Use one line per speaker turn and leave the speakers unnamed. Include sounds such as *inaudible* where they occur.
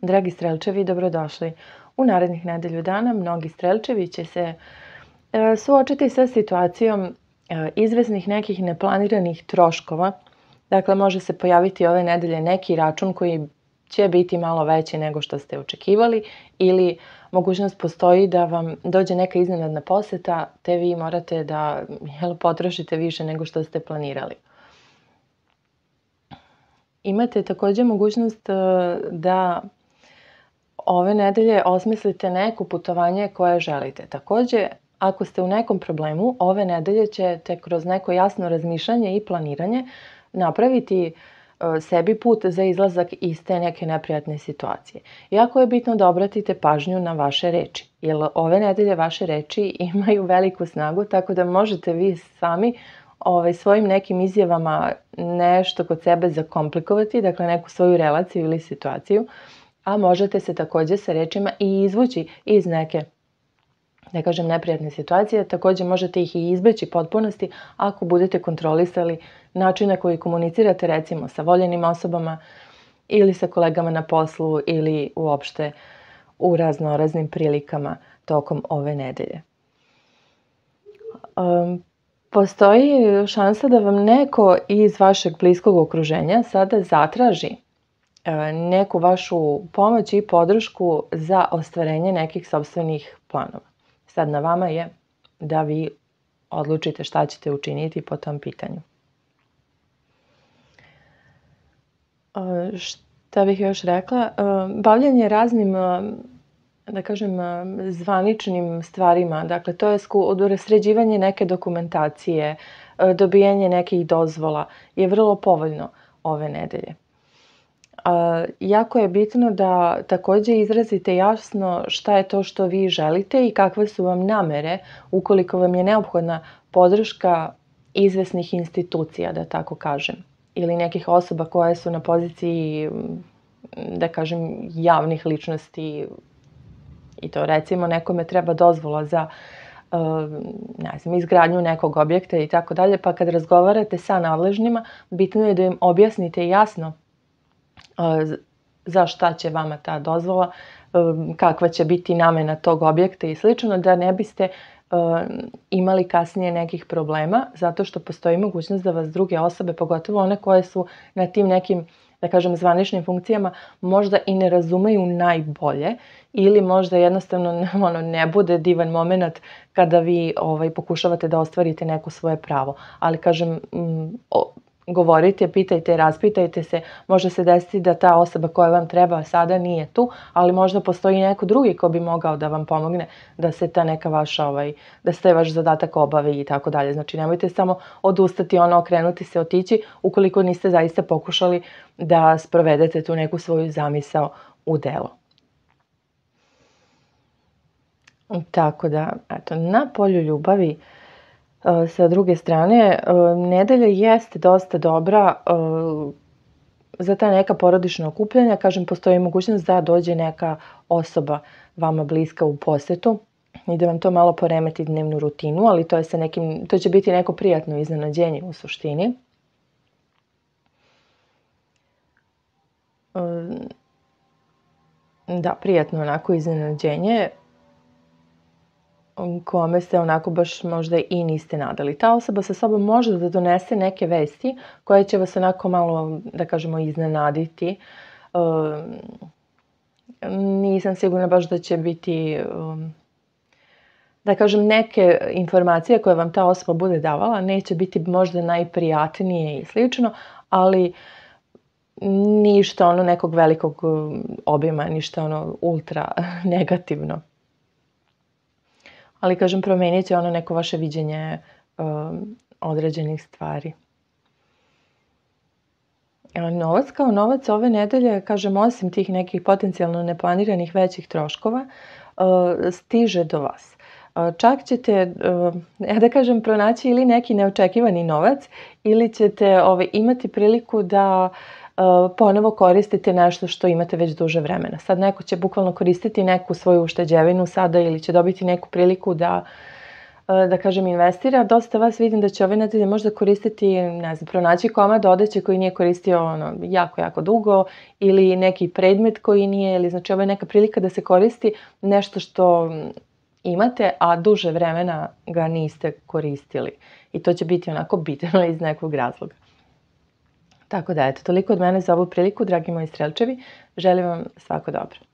Dragi strelčevi, dobrodošli. U narednih nedelju dana mnogi strelčevi će se e, suočiti sa situacijom e, izvesnih nekih neplaniranih troškova. Dakle, može se pojaviti ove nedelje neki račun koji će biti malo veći nego što ste očekivali ili mogućnost postoji da vam dođe neka iznenadna poseta te vi morate da jel, potrošite više nego što ste planirali. Imate takođe mogućnost e, da ove nedelje osmislite neko putovanje koje želite. Takođe, ako ste u nekom problemu, ove nedelje ćete kroz neko jasno razmišljanje i planiranje napraviti e, sebi put za izlazak iz te neke neprijatne situacije. Jako je bitno da obratite pažnju na vaše reči, jer ove nedelje vaše reči *laughs* imaju veliku snagu, tako da možete vi sami ovaj, svojim nekim izjavama nešto kod sebe zakomplikovati, dakle neku svoju relaciju ili situaciju, a možete se takođe sa rečima i izvući iz neke da kažem, neprijatne situacije, takođe možete ih i izbeći potpunosti ako budete kontrolisali način na koji komunicirate recimo sa voljenim osobama ili sa kolegama na poslu ili uopšte u raznoraznim prilikama tokom ove nedelje. Um, postoji šansa da vam neko iz vašeg bliskog okruženja sada zatraži neku vašu pomoć i podršku za ostvarenje nekih sobstvenih planova. Sad na vama je da vi odlučite šta ćete učiniti po tom pitanju. E, šta bih još rekla? E, bavljanje raznim da kažem, zvaničnim stvarima, dakle to je sređivanje neke dokumentacije, dobijanje nekih dozvola je vrlo povoljno ove nedelje. A, jako je bitno da takođe izrazite jasno šta je to što vi želite i kakve su vam namere ukoliko vam je neophodna podrška izvesnih institucija, da tako kažem, ili nekih osoba koje su na poziciji, da kažem, javnih ličnosti. I to recimo nekome treba dozvola za ne znam, izgradnju nekog objekta i tako dalje, pa kad razgovarate sa nadležnima, bitno je da im objasnite jasno za šta će vama ta dozvola, kakva će biti namena tog objekta i slično, da ne biste imali kasnije nekih problema, zato što postoji mogućnost da vas druge osobe, pogotovo one koje su na tim nekim da kažem, zvaničnim funkcijama možda i ne razumeju najbolje ili možda jednostavno *laughs* ono, ne bude divan moment kada vi ovaj, pokušavate da ostvarite neko svoje pravo. Ali kažem, govorite, pitajte, raspitajte se, može se desiti da ta osoba koja vam treba sada nije tu, ali možda postoji neko drugi ko bi mogao da vam pomogne da se ta neka vaša, ovaj, da se vaš zadatak obavi i tako dalje. Znači nemojte samo odustati, ono, okrenuti se, otići, ukoliko niste zaista pokušali da sprovedete tu neku svoju zamisao u delo. Tako da, eto, na polju ljubavi, E, sa druge strane, e, nedelja jeste dosta dobra e, za ta neka porodična okupljanja. Kažem, postoji mogućnost da dođe neka osoba vama bliska u posetu i da vam to malo poremeti dnevnu rutinu, ali to, je sa nekim, to će biti neko prijatno iznenađenje u suštini. Da, prijatno onako iznenađenje kome se onako baš možda i niste nadali. Ta osoba sa sobom može da donese neke vesti koje će vas onako malo, da kažemo, iznenaditi. Nisam sigurna baš da će biti, da kažem, neke informacije koje vam ta osoba bude davala neće biti možda najprijatnije i slično, ali ništa ono nekog velikog obima, ništa ono ultra *laughs* negativno ali kažem promenit ono neko vaše viđenje um, određenih stvari. Novac kao novac ove nedelje, kažem, osim tih nekih potencijalno neplaniranih većih troškova, uh, stiže do vas. Uh, čak ćete, uh, ja da kažem, pronaći ili neki neočekivani novac ili ćete ovaj, imati priliku da Uh, ponovo koristite nešto što imate već duže vremena. Sad neko će bukvalno koristiti neku svoju ušteđevinu sada ili će dobiti neku priliku da da kažem, investira. Dosta vas vidim da će ove nedelje možda koristiti, ne znam, pronaći komad odeće koji nije koristio ono, jako, jako dugo ili neki predmet koji nije, ili znači ovo je neka prilika da se koristi nešto što imate, a duže vremena ga niste koristili. I to će biti onako bitno iz nekog razloga. Tako da, eto, toliko od mene za ovu priliku, dragi moji strelčevi. Želim vam svako dobro.